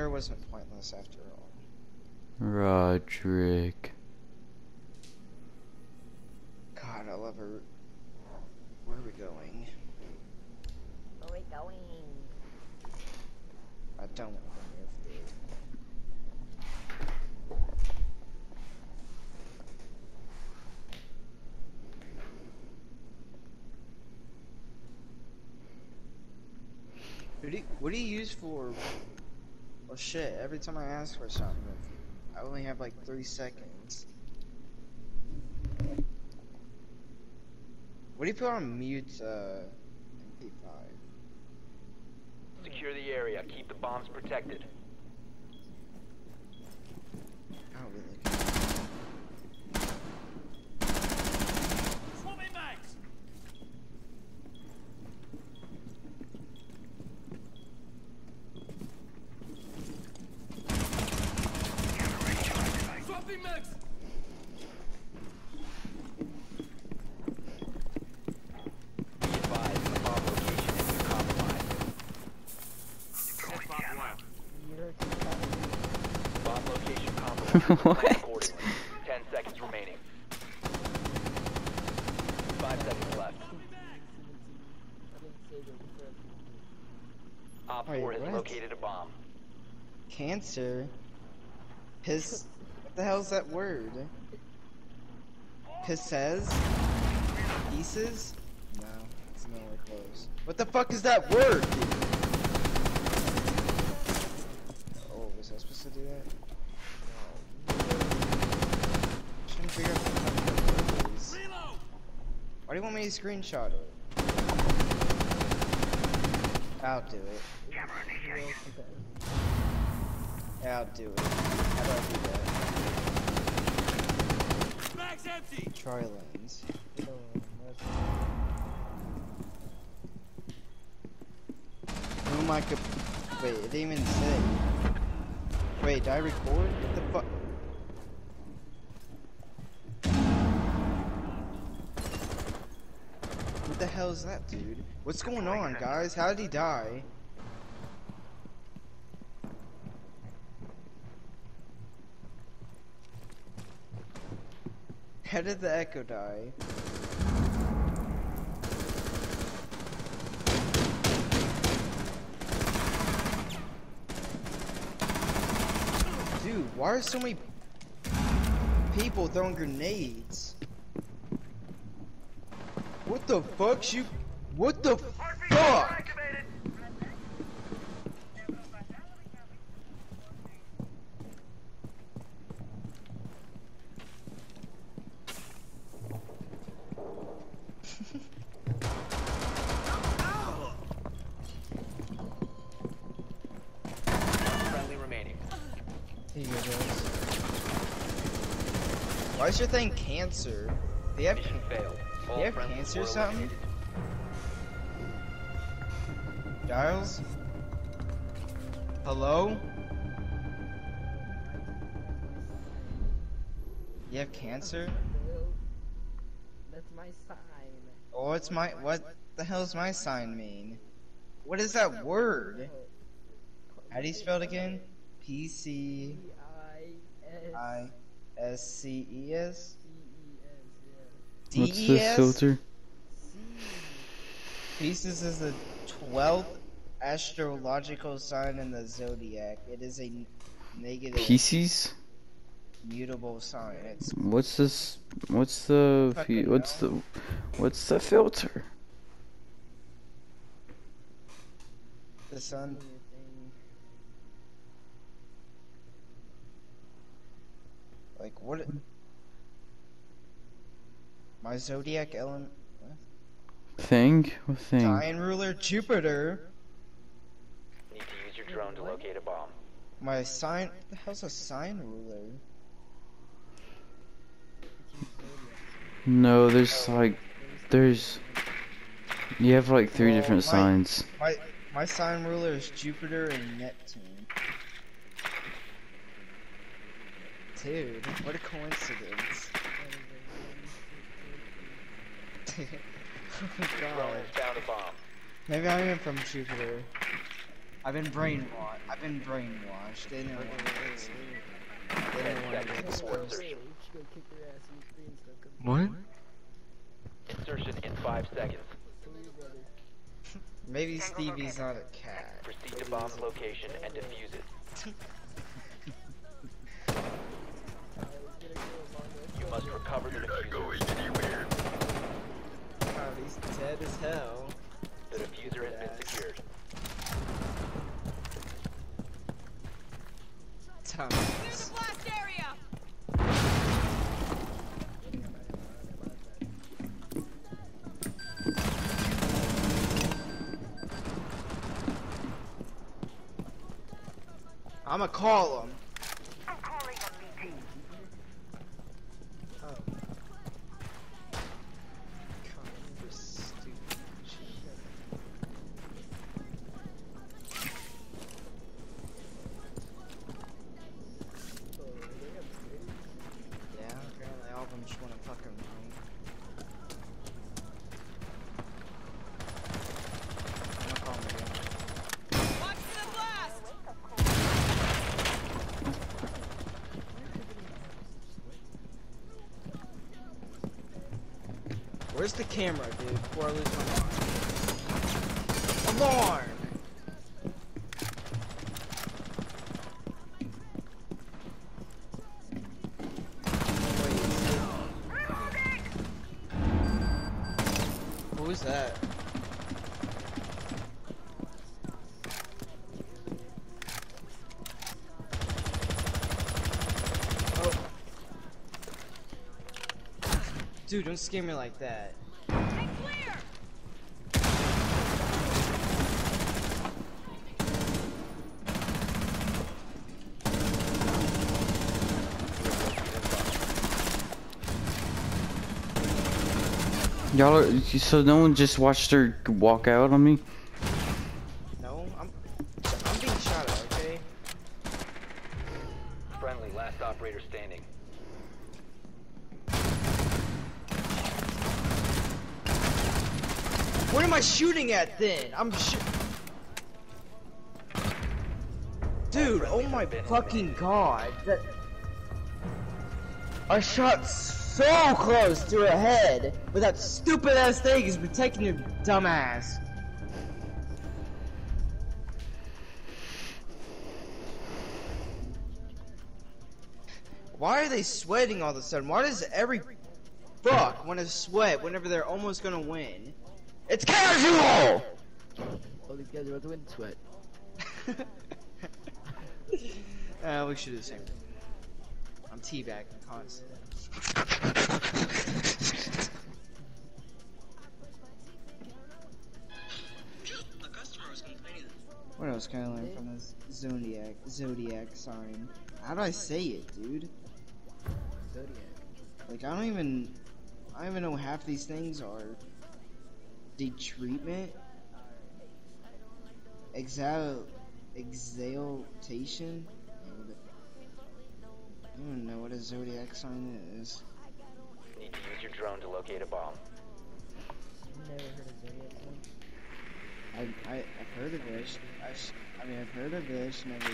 mirror wasn't pointless after all. Roderick. God, I love her. Where are we going? Where are we going? I don't want to move, dude. What do you, what do you use for? Well, shit. Every time I ask for something, I only have like three seconds. What do you put on mute? Uh, MP5. Secure the area. Keep the bombs protected. I don't really care. Be advised, the bomb location is compromised. You're too Bomb location compromised. What? Plan accordingly. Ten seconds remaining. Five seconds left. Op Wait, 4 has what? located a bomb. Cancer? Piss? What the hell's that word? Pisses? Pieces? No, it's nowhere close. What the fuck is that word, dude? Oh, was I supposed to do that? Trying to figure out what the is. Why do you want me to screenshot it? I'll do it. Yeah, I'll do it. How do I do that? Try lens. Who am I? Wait, it didn't even say. Wait, did I record? The fuck? What the hell is that, dude? What's going on, guys? How did he die? How did the echo die? Dude, why are so many people throwing grenades? What the fuck? You. What the fuck? Friendly remaining. Here you go, guys. Why is your thing cancer? Do you have, Mission failed. All you have cancer or something? Giles? Hello? You have cancer? That's my sign. Oh, what's my what the hell's my sign mean? What is that word? How do you spell it again? P C P-I-S-C-E-S, I S C E S? What's this filter? Pisces is the twelfth astrological sign in the zodiac. It is a negative Pisces? mutable sign. It's What's this? What's the? What's the? What's the filter? the sun. Like what? My zodiac element. Thing? What thing? Sign ruler Jupiter. Need to use your drone to locate a bomb. My sign. What the hell's a sign ruler? No, there's like, there's. You have like three Oh, different my- signs. My my sign ruler is Jupiter and Neptune. Dude, what a coincidence. Oh god. has found a bomb. Maybe I'm even from Jupiter. I've been brainwashed. I've been brainwashed. They didn't want to. They didn't want to seconds get before exposed. You should go kick their ass in the screen stuff. Come What? Insertion in five seconds. to you, brother. Maybe Stevie's not a cat. Proceed to bomb location and defuse it. I was gonna go along with You must recover the diffuser. God, he's dead as hell. The diffuser has been secured. Thomas. I'ma call him. Oh, God, you're stupid. so they have screens? Yeah, apparently all of them just wanna fucking home. I'm gonna call him again. Watch for the blast! Where's the camera, dude? Before I lose my mind. Alarm! Dude, don't scare me like that. Y'all so no one just watched her walk out on me? No, I'm I'm being shot at, okay? Friendly, last operator standing. What am I at then? I'm Dude, oh my fucking god. That I shot so close to her head, but that stupid ass thing is protecting your dumb ass. Why are they sweating all of a sudden? Why does every fuck want to sweat whenever they're almost gonna win? It's casual! All these guys are about to win sweat. uh, we should do the same. I'm teabagging constantly. What else can I learn from this zodiac zodiac sign? How do I say it, dude? Zodiac. Like I don't even I don't even know half these things are. The treatment, exal, exaltation. I don't know what a zodiac sign is. Need to use your drone to locate a bomb. Never heard of Zodiac. I I I've heard of it. I, I mean I've heard of it. Never.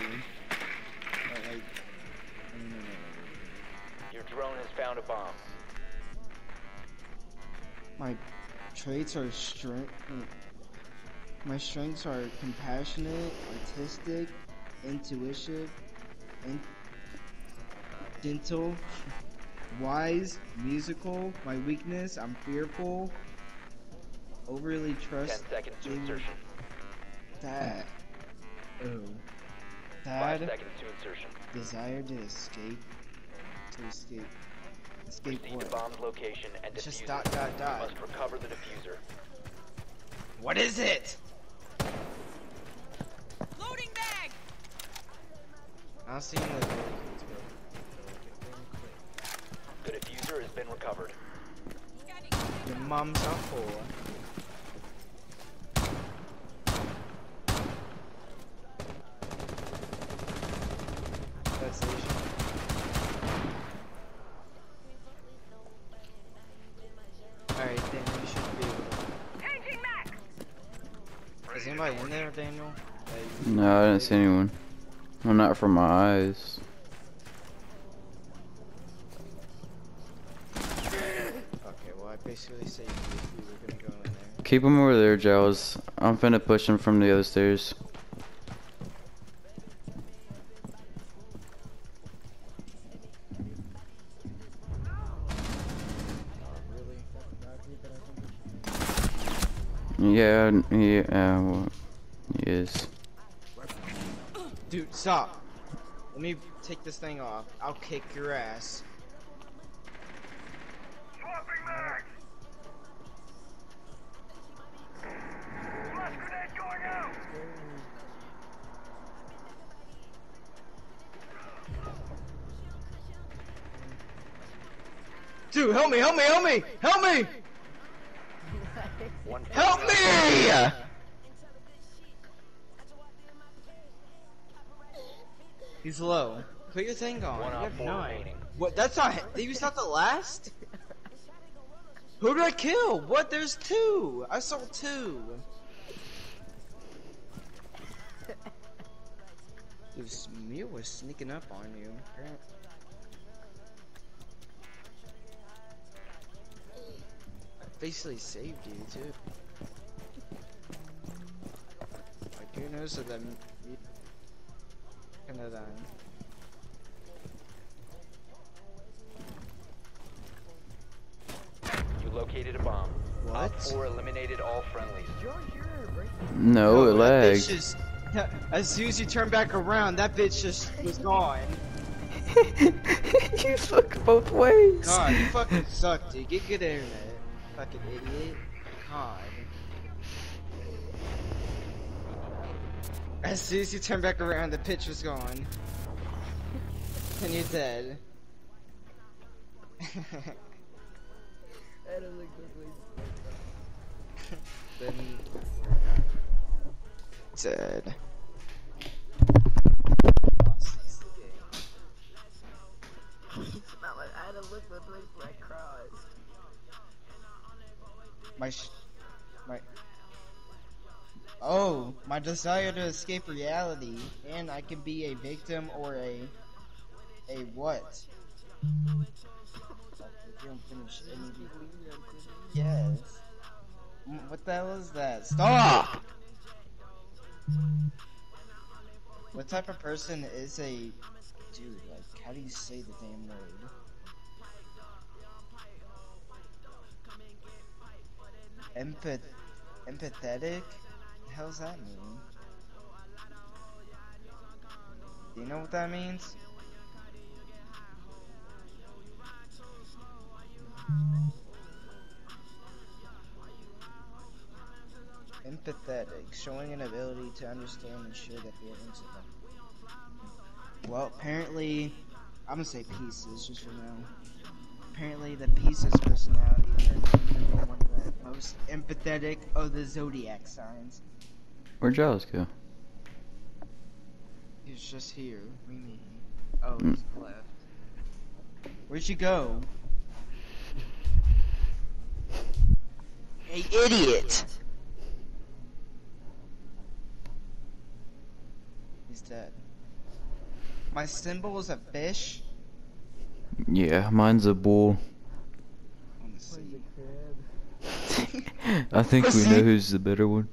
But like, I don't know. Your drone has found a bomb. My traits are strength. My strengths are compassionate, artistic, intuitive, in- gentle, wise, musical. My weakness, I'm fearful, overly Ten trust. seconds to insertion. That. Oh. Five seconds to insertion. desire to escape. To escape. Escape Proceed to bomb's location and It's just defuse dot dot You dot. must recover the diffuser. What is it? Loading bag! I'll see you in the The diffuser has been recovered. Scanning. Your mom's a whore. That's the issue. Alright, then we should be able to... Is anybody in there, Daniel? Hey, No, I didn't see anyone. Well, not from my eyes. Okay, well I basically saved we were gonna go in there. Keep them over there, Giles. I'm finna push them from the other stairs. Yeah, yeah, stop. Let me take this thing off. I'll kick your ass. Dude, help me, help me, help me, help He's low. Put your thing on. One You have nine. What? That's not. He was not the last. Who did I kill? What? There's two. I saw two. This meal was sneaking up on you. I basically saved you too. Like who knows that them kind of. You located a bomb. Op What? 4 eliminated all friendlies. You're here, right? No, it that lagged. just- as soon as you turn back around, that bitch just was gone. you fuck both ways. God, you fucking suck, dude. Get good internet. Fucking idiot. God. As soon as you turn back around, the pitch was gone. And you're dead. Adam looked this way. then. Dead. It's Oh, my desire to escape reality, and I can be a victim or a a what? Yes. Mm, What the hell is that? Stop! What type of person is a dude? Like, how do you say the damn word? Empath empathetic? Hell's that mean? Do you know what that means? Empathetic, showing an ability to understand and share that the feelings of them. Well, apparently, I'm gonna say pieces just for now. Apparently, the pieces personality is one of the most empathetic of the zodiac signs. Where'd Giles go? He's just here. What do mean? Oh, mm. he's left. Where'd you go? Hey, idiot! He's dead. My symbol is a fish. Yeah, mine's a bull. On the Where's sea. the crib? I think we know who's the better one.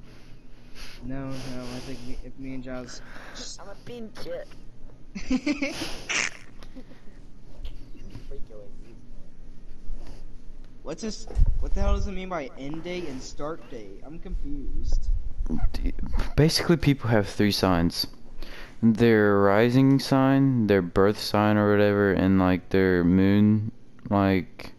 No, no, I think me, if me and Giles just. I'm a pinche. What's this? What the hell does it mean by end date and start date? I'm confused. Basically, people have three signs. Their rising sign, their birth sign or whatever, and like their moon, like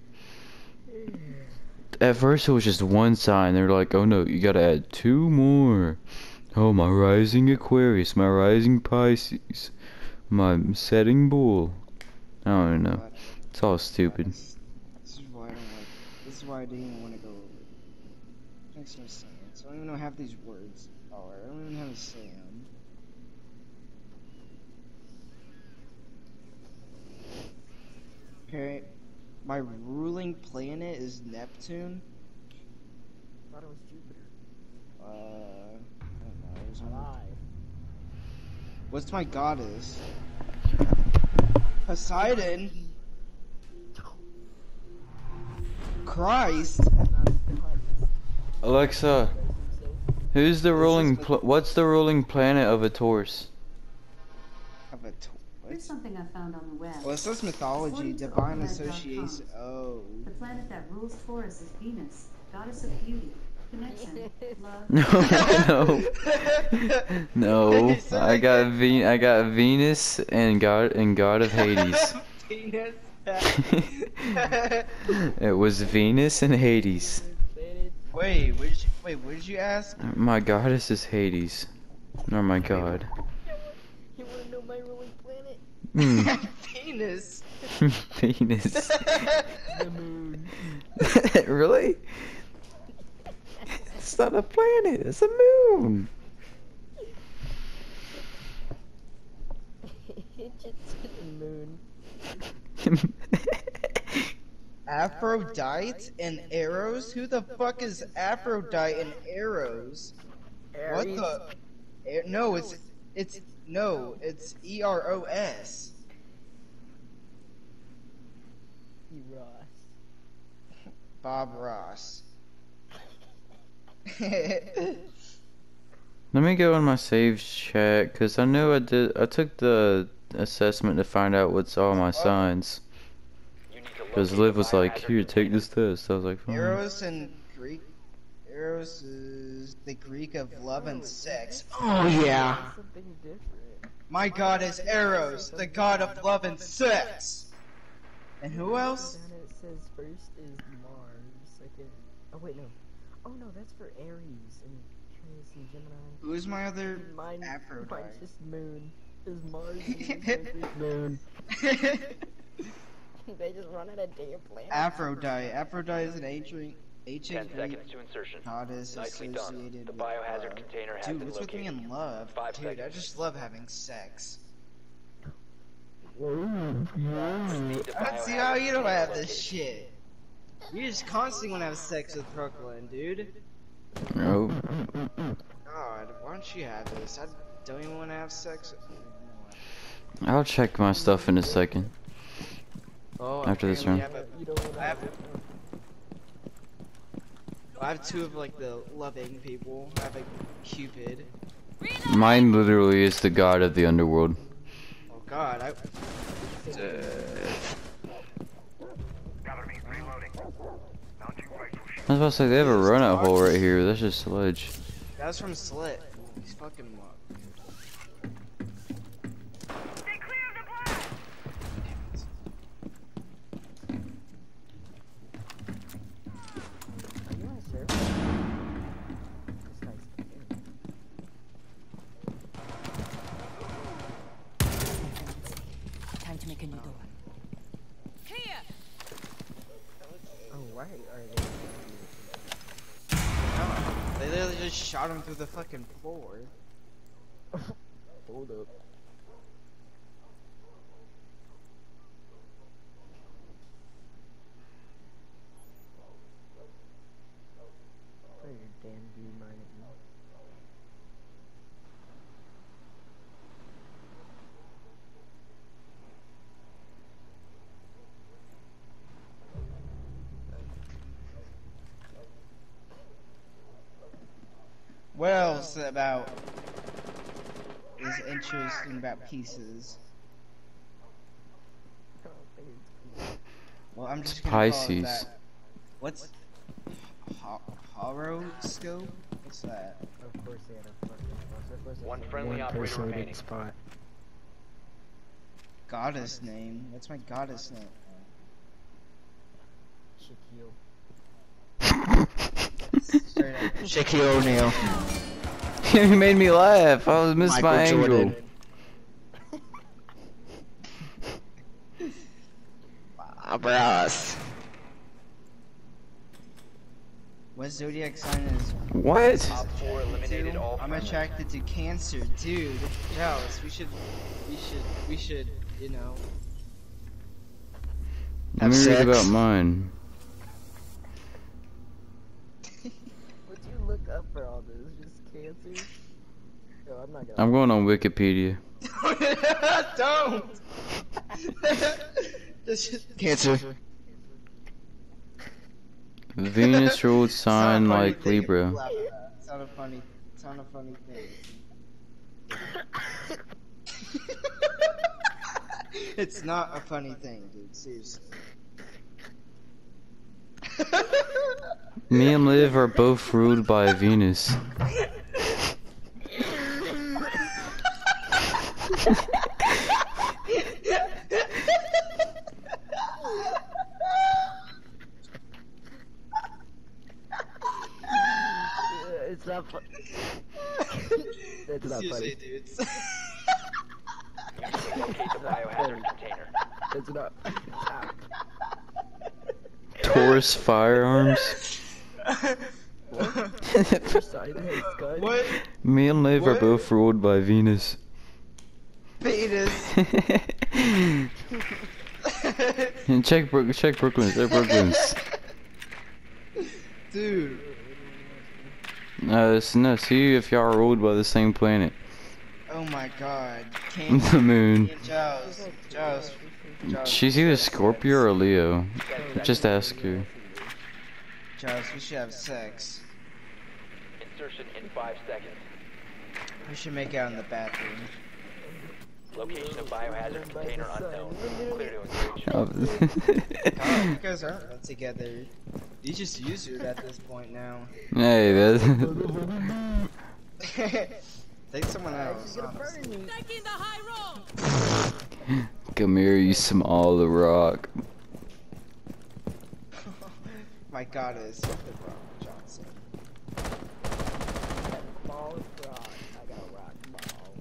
at first it was just one sign. They're like, oh no, you gotta add two more. Oh, my rising Aquarius, my rising Pisces, my setting Bull. I don't know. It's all stupid. This is why I don't like. This is why I didn't want to go over it. Makes no sense. I don't even know half these words are. I don't even how to say them. Okay, my ruling planet is Neptune. thought it was Jupiter. Uh, I don't know. There's Alive. What's my goddess? Poseidon. Christ. Alexa, who's the ruling? Pl- what's the ruling planet of a Taurus? Of a t- Here's something I found on the web. well, it says mythology, divine OpenEd.com, association. Oh. The planet that rules Taurus is Venus, goddess of beauty, connection, love. No, no, no. I got Ve- I got Venus and God and God of Hades. Penis. it was Venus and Hades. wait, what did you, wait, what did you ask? My goddess is Hades. Oh my god. You wanna know my ruling planet? Hmm. Penis. Venus. The moon. really? It's not a planet. It's a moon. it just the moon. Aphrodite and arrows? Who the fuck is Aphrodite and arrows? What the? No, it's it's no, it's E R O S. Ross. Bob Ross. Let me go on my saves chat cause I know I did. I took the assessment to find out what's all my oh. signs. You need to Cause Liv was like, "Here, take this test." I was like, hmm. "Fine." Eros in Greek. Eros is the Greek of love and sex. Oh yeah. Something different. My god is Eros, the god of love and sex. And who else? Down it says first is Mars, second. Oh wait, no. Oh no, that's for Aries and Taurus and Gemini. Who's my other Mine, mine's Aphrodite? just Moon. Is Mars and Moon. they just run out of damn planets. Aphrodite. Aphrodite is an ancient, ancient Ten Greek seconds to insertion. goddess Nicely done. associated The with uh, biohazard love. container has Dude, been what's with me located. in love? Five Dude, I just love having sex. Proceed to I don't see biohazard how you don't have this shit. You just constantly want to have sex with Brooklyn, dude. Oh, God, why don't you have this? I don't even want to have sex with I'll check my stuff in a second. Oh, After this apparently round. I have a- You don't wanna I have, I have two of like the loving people. I have like Cupid. Mine literally is the god of the underworld. Oh God, I. I was about to say they have a run out hole right here. That's just sledge. That was from Slit. He's fucking? Are you on a server? This guy's Time to make a new door. Clear. Oh, why are they? No, they literally just shot him through the fucking floor. Hold up. Throw your damn view mine at me. What else about is interesting about pieces? I don't think it's Well, I'm just It's gonna call Pisces. that. What's ho- horoscope? What's that? Of course they had a fucking of course One friendly one operator remaining. spot. Goddess name. What's my goddess name? Shaquille. Straight up. Shaquille O'Neal. you made me laugh. I was missed my Michael angle. Jordan. Wow, bros. What zodiac sign is What? Top four eliminated all I'm attracted to Cancer, dude. Dallas, we should, we should, we should, you know. Let me read about mine. What'd you look up for all this? Just cancer? Yo, I'm not gonna. I'm going on Wikipedia. Don't. This Cancer. Venus ruled It's not a sign funny like thing. Libra. Laugh. It's not a funny. It's not a funny thing. it's not a funny thing, dude. Seriously. Me and Liv are both ruled by Venus. It's not fun. That's not Seriously, funny. dude. it's- Locate the. It's not. Taurus firearms. Your side has gun. what? Me and Liv are both ruled by Venus. Penis. and check Brook, check Brooklyn, check Brooklyn's. Dude. No, it's, no, see if y'all are ruled by the same planet. Oh my god. Can't the moon. Giles. Giles. Giles. She's either Scorpio or Leo. Just ask her. Giles, we should have sex. Insertion in five seconds. We should make out in the bathroom. Location of biohazard container unknown. Clear to engage. Oh. God, you guys aren't together. You just use her at this point now. hey, that's. Take someone else. She's gonna honestly. burn me. Taking the high road. Come here, you small rock. My goddess. Rock Johnson. Ball is rock. I got a rock ball.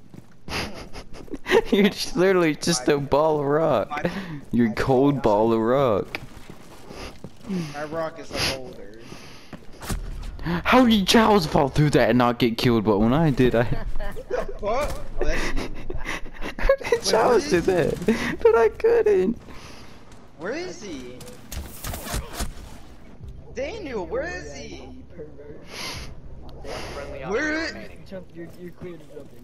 You're just literally just a ball of rock. You're a cold ball of rock. My rock is a boulder. How did Charles fall through that and not get killed? But when I did, I. What? Oh. How did what Giles do that? But I couldn't. Where is he? Daniel, where is he? You pervert. Friendly Where operator is- remaining. Jump, you're, you're clear to jump in,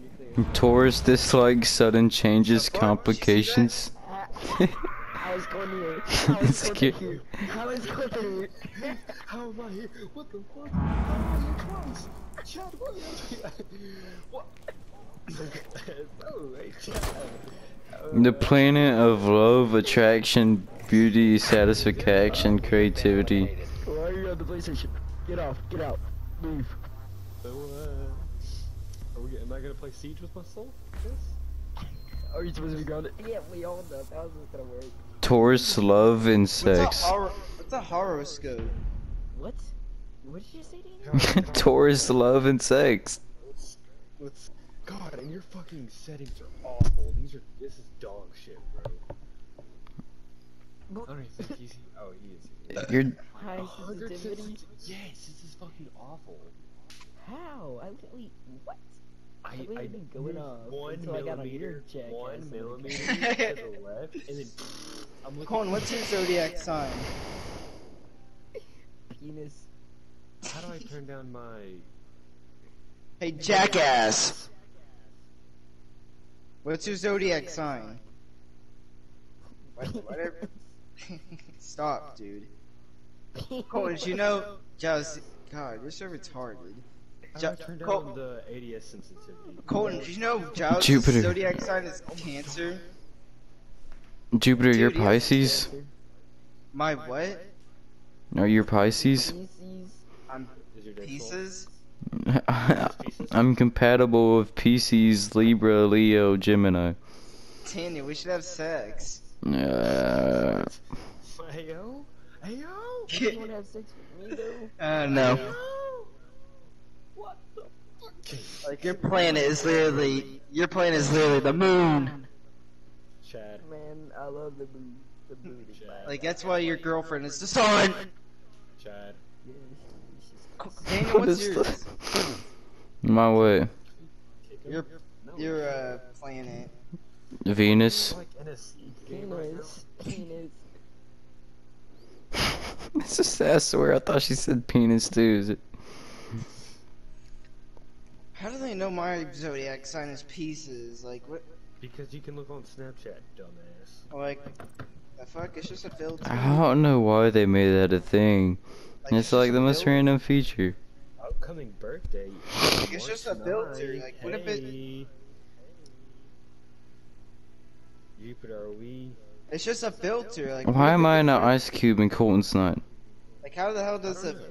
you're clear. Taurus dislikes sudden changes, The fuck? Where'd you see that? complications. I was going here. I was going here. I was going here. How am I here? What the fuck? How am I here twice? Chad, what is What? Chad. The planet of love, attraction, beauty, satisfaction, creativity. Why are you on the PlayStation? Get off. Get out. Move. So, are we, am I gonna play Siege with my soul? Yes. Are you supposed to be grounded? Yeah, we all know. How's this gonna work? Taurus love and What's a, sex. hor- what's a horoscope? What? What did you say, Daniel? Taurus love and sex. Let's. God, and your fucking settings are awful. These are. This is dog shit, bro. I don't even think he's. Oh, he is. You're High oh, sensitivity? sensitivity? Yes, this is fucking awful. How? I wait. What? I, I've I been going off one until I got on millimeter, one millimeter camera. to the left, and then I'm looking. Colin, what's your zodiac sign? Penis. How do I turn down my? Hey, jackass! What's your zodiac sign? Whatever. Stop, dude. Colin, did you know? Giles, God, you're so retarded. How do I Ja- turn Col- down the ADS sensitivity? Colin, did you know Giles' Jupiter. zodiac sign is Cancer? Jupiter, you're Pisces? My what? Are you're Pisces? Species. I'm Is your dick full? pieces? I'm compatible with Pisces, Libra, Leo, Gemini. Tanya, we should have sex. Uh, Heyo, heyo. You wanna have sex with me though? Uh, no. What the fuck? Like, your planet is literally, your planet is literally the moon. Chad. Man, I love the booty. The booty. Chad. Like, that's why your girlfriend is the sun. Chad. Yeah, she's- she's Daniel, what what's is yours? that? My way. Kick him? Your, No, your, uh, planet. Venus. like in a Siege game right now. Penis. Penis. It's just, I swear, I thought she said penis too. Is it? How do they know my zodiac sign is pieces. Like what? Because you can look on Snapchat, dumbass. Like the fuck? It's just a filter. I don't know why they made that a thing. Like, It's like the a most filter. random feature. Upcoming birthday. It's just a filter, 9th, like, what if it- hey. Jupiter, are we? It's just a filter. Like Why am I in an ice cube and Colton's not? Like how the hell does don't the know.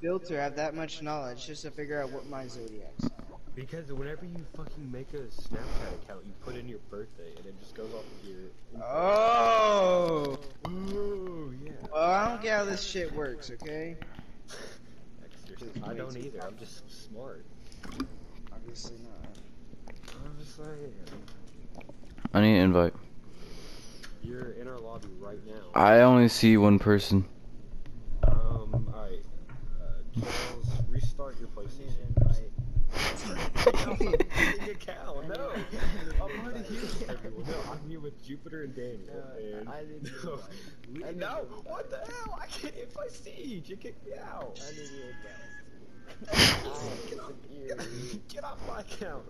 filter have that much knowledge just to figure out what my zodiac sign? Because whenever you fucking make a Snapchat account, you put in your birthday, and it just goes off of your. info. Oh. Ooh, yeah. Well, I don't get how this shit works. Okay. I don't either. I'm just smart. Obviously not. I'm just saying. I need an invite. You're in our lobby right now. I only see one person. Um, alright. Uh, Charles, restart your PlayStation. Account. No, I'm here with everyone. No, I'm here with Jupiter and Daniel. and I didn't no, I didn't no, what the hell? I can't if I siege. You kicked me out. I need your. Get off my account.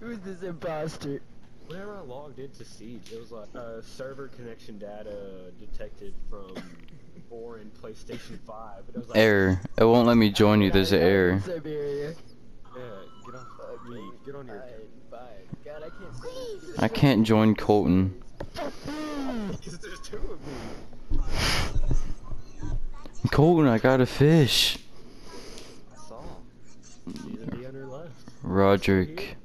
Who's this imposter? Whenever I logged into Siege, it was like uh, server connection data detected from foreign PlayStation 5. And it was like, Error. It won't let me join you. There's an error. Siberia. Yeah, get off me. Get on your Fine, God, I can't say I can't join Colton. There's two of me. Colton, I got a fish. I saw. She's a D on her left. Roderick.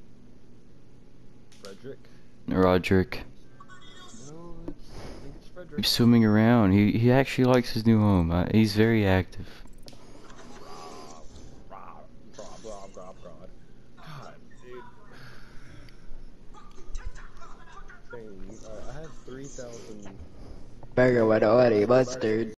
Frederick. Roderick. No, it's, it's Frederick. He's swimming around. He he actually likes his new home. Uh, he's very active. Rob, Rob, Rob, Rob, Rob. God, dude. Thing, uh, I have 3,000. Burger with honey mustard.